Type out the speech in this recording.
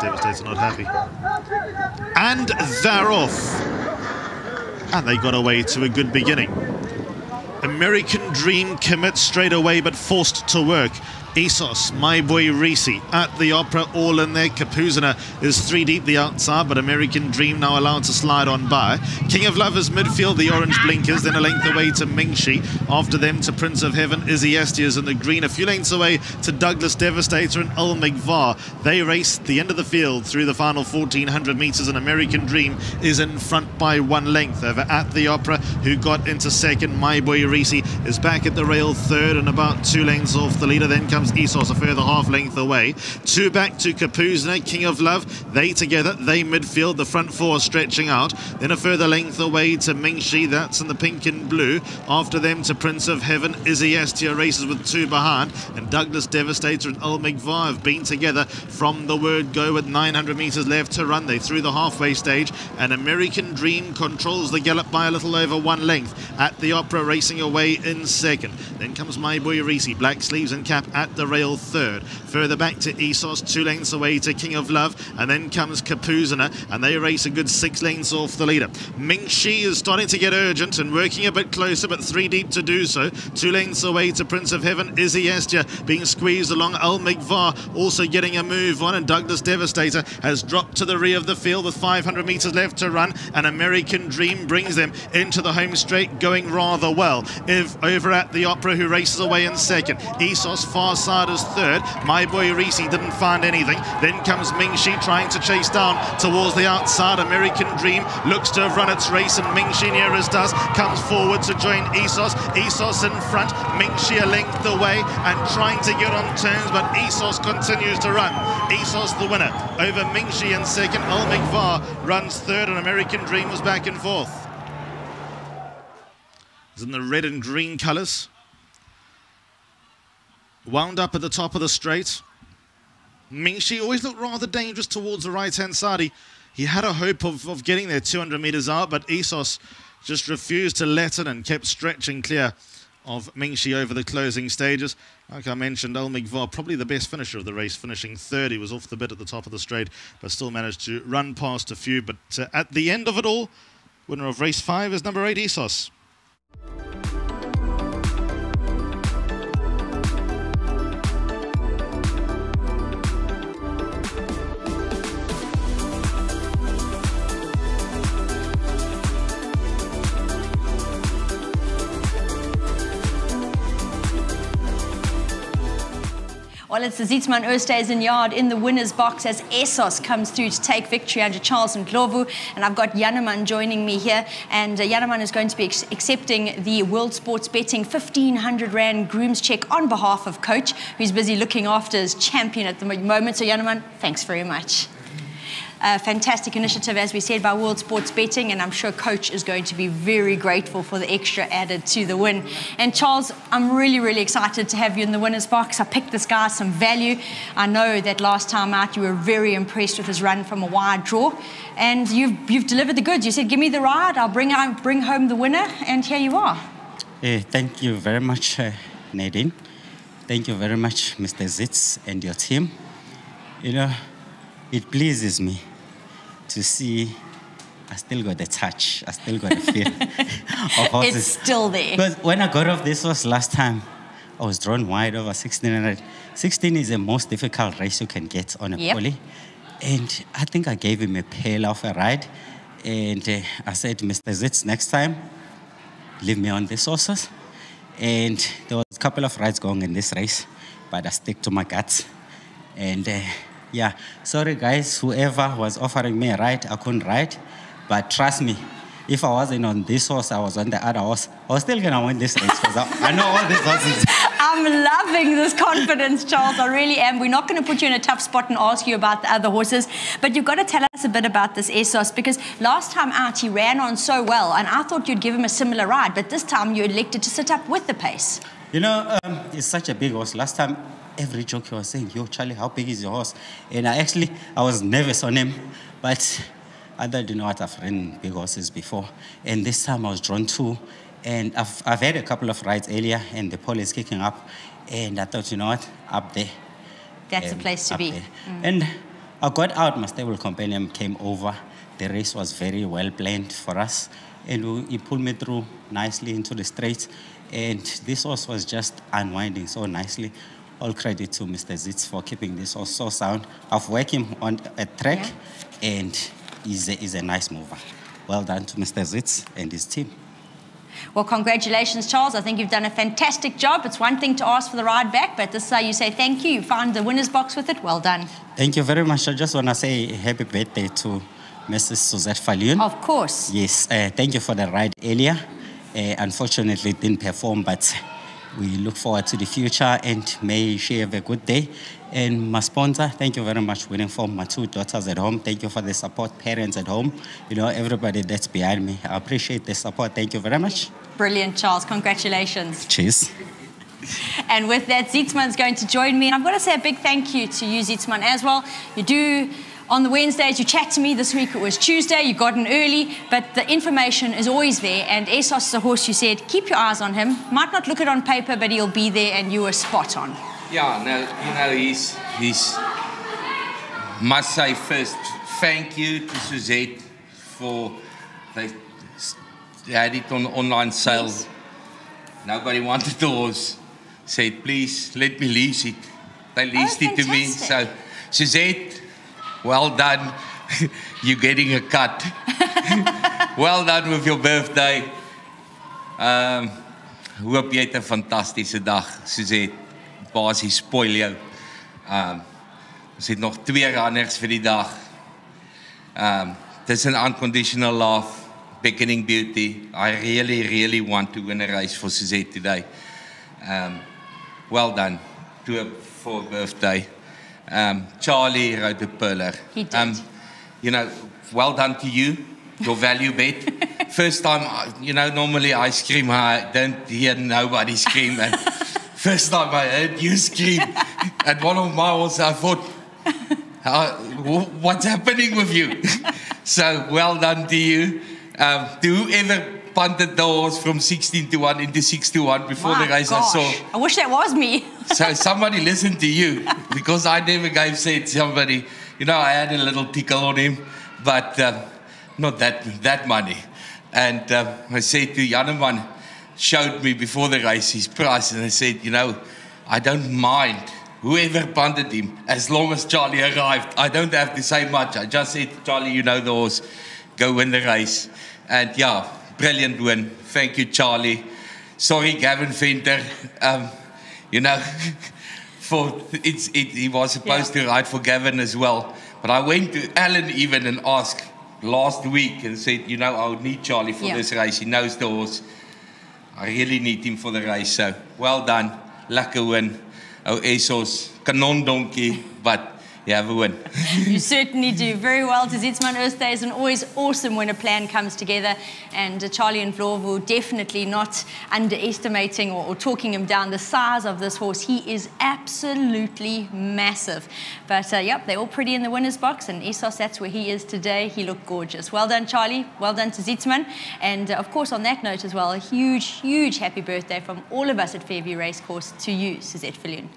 Douglas Devastator not happy. And they're off. And they got away to a good beginning. American Dream commits straight away, but forced to work. Essos, my boy Risi, at the Opera, all in there. Kapuzina is three deep the outside, but American Dream now allowed to slide on by. King of Lovers midfield, the orange blinkers, then a length away to Mingshi. After them to Prince of Heaven, Izzy Estiers in the green. A few lengths away to Douglas Devastator and Al Migvar. They race the end of the field through the final 1400 metres, and American Dream is in front by one length over at the Opera, who got into second. My boy Risi is back at the rail third and about two lengths off the leader. Then comes Essos a further half length away. Two back to Kapuzina, King of Love. They together, they midfield, the front four stretching out. Then a further length away to Mingshi, that's in the pink and blue. After them to Prince of Heaven, Izzy Estia races with two behind. And Douglas Devastator and Al Migvar have been together from the word go with 900 metres left to run. They through the halfway stage. And American Dream controls the gallop by a little over one length at the Opera, racing away in second. Then comes my boy Risi, black sleeves and cap at the rail third. Further back to Essos, two lengths away to King of Love, and then comes Kapuzina, and they race a good six lengths off the leader. Ming Shi is starting to get urgent and working a bit closer, but three deep to do so. Two lengths away to Prince of Heaven, Izzy Estia being squeezed along. Al Migvar also getting a move on, and Douglas Devastator has dropped to the rear of the field with 500 metres left to run. An American Dream brings them into the home straight, going rather well. If over at the Opera, who races away in second. Essos far side is third. My boy Risi didn't find anything. Then comes Mingshi trying to chase down towards the outside. American Dream looks to have run its race, and near as does comes forward to join Essos. Essos in front. Mingshi a length away and trying to get on turns, but Essos continues to run. Essos the winner over Mingshi in second. Al Migvar runs third, and American Dream was back and forth. It's in the red and green colours. Wound up at the top of the straight. Mingshi always looked rather dangerous towards the right-hand side. He, he had a hope of, of getting there 200 metres out, but Essos just refused to let it and kept stretching clear of Mingshi over the closing stages. Like I mentioned, El Migvar, probably the best finisher of the race, finishing third. He was off the bit at the top of the straight, but still managed to run past a few. But uh, at the end of it all, winner of race five is number eight, Essos. Well, it's the Zietsman Oosthuizen yard in the winner's box as Essos comes through to take victory under Charles Ndlovu. And I've got Yaneman joining me here. And uh, Yaneman is going to be accepting the World Sports Betting 1500 Rand Grooms check on behalf of Coach, who's busy looking after his champion at the moment. So, Yaneman, thanks very much. A fantastic initiative, as we said, by World Sports Betting, and I'm sure Coach is going to be very grateful for the extra added to the win. And Charles, I'm really, really excited to have you in the winner's box. I picked this guy some value. I know that last time out you were very impressed with his run from a wide draw, and you've you've delivered the goods. You said, "Give me the ride, I'll bring out, bring home the winner," and here you are. Uh, thank you very much, uh, Nadine. Thank you very much, Mr. Zitz and your team. You know, it pleases me to see I still got the touch, I still got the feel of horses. It's still there. Because when I got off this horse last time, I was drawn wide over 1600. 16 is the most difficult race you can get on a Yep. pulley. And I think I gave him a pale of a ride. And uh, I said, Mr. Zitz, next time, leave me on these horses. And there was a couple of rides going in this race, but I stick to my guts. And uh, yeah, sorry guys, whoever was offering me a ride, I couldn't ride. But trust me, if I wasn't on this horse, I was on the other horse, I was still gonna win this race because I, I know all these horses. I'm loving this confidence, Charles. I really am. We're not going to put you in a tough spot and ask you about the other horses, but you've got to tell us a bit about this Essos because last time out he ran on so well, and I thought you'd give him a similar ride, but this time you elected to sit up with the pace. You know, um, it's such a big horse. Last time, every jockey was saying, "Yo, Charlie, how big is your horse?" And I actually, I was nervous on him, but I thought, you know what, I've ridden big horses before, and this time I was drawn to, and I've, I've had a couple of rides earlier, and the pole is kicking up, and I thought, you know what, up there. That's the um, place to be. there. And I got out, my stable companion came over. The race was very well planned for us, and we- he pulled me through nicely into the straight. And this horse was just unwinding so nicely. All credit to Mr. Zitz for keeping this horse so sound. I've worked him on a track, and he's a, he's a nice mover. Well done to Mr. Zitz and his team. Well, congratulations, Charles. I think you've done a fantastic job. It's one thing to ask for the ride back, but this is how you say thank you. You found the winner's box with it. Well done. Thank you very much. I just want to say happy birthday to Mrs. Suzette Falun. Of course. Yes, uh, thank you for the ride earlier. Uh, unfortunately, it didn't perform, but we look forward to the future and may she have a good day. And my sponsor, thank you very much, winning for my two daughters at home. Thank you for the support, parents at home. You know, everybody that's behind me. I appreciate the support. Thank you very much. Brilliant, Charles. Congratulations. Cheers. And with that, Zietsman's going to join me. And I've got to say a big thank you to you, Zietsman, as well. You do on the Wednesdays, you chat to me. This week it was Tuesday. You got in early, but the information is always there. And Essos is a horse you said, keep your eyes on him. Might not look it on paper, but he'll be there, and you were spot on. Yeah, no, you know, he's, he's, must say first, thank you to Suzette for, they, they had it on online sale. Yes. Nobody wanted the horse. Said, please, let me lease it. They leased oh, it to me. So. Suzette, well done. You're getting a cut. well done with your birthday. Um, hoop jy het 'n fantastiese dag, Suzette. Basies spoil jou. Um ons het nog twee runners vir die dag. Um dis 'n unconditional love, beckoning beauty. I really really want to win a race for Suzette today. Um well done to her for birthday. Um Charlie rode the puller. He did. Um you know, well done to you. Your value bet. First time, you know, normally I scream, I don't hear nobody scream. And first time I heard you scream at one of my horses, I thought, uh, what's happening with you? so well done to you. Um, to whoever punted the horse from 16 to 1 into 6 to 1 before My the race, gosh. I saw. I wish that was me. So somebody listened to you because I never gave said somebody. You know, I had a little tickle on him, but um, not that that money. And um, I said to Janeman, showed me before the race his price, and I said, you know, I don't mind whoever punted him as long as Charlie arrived. I don't have to say much. I just said, Charlie, you know the horse, go win the race. And yeah, brilliant win. Thank you, Charlie. Sorry, Gavin Venter. Um, you know, for it's it, he was supposed Yeah. to ride for Gavin as well. But I went to Alan even and asked last week and said, you know, I would need Charlie for Yeah. this race. He knows the horse. I really need him for the race. So well done. Lekker win. Oh, Essos, kanon donkey, but you have a win. You certainly do. Very well to Zietsman Earth Day is an always awesome when a plan comes together. And uh, Charlie Ndlovu definitely not underestimating or, or talking him down. The size of this horse, he is absolutely massive. But uh, yep, they're all pretty in the winner's box. And Essos, that's where he is today. He looked gorgeous. Well done, Charlie. Well done to Zietsman. And uh, of course, on that note as well, a huge, huge happy birthday from all of us at Fairview Racecourse to you, Suzette Fillion.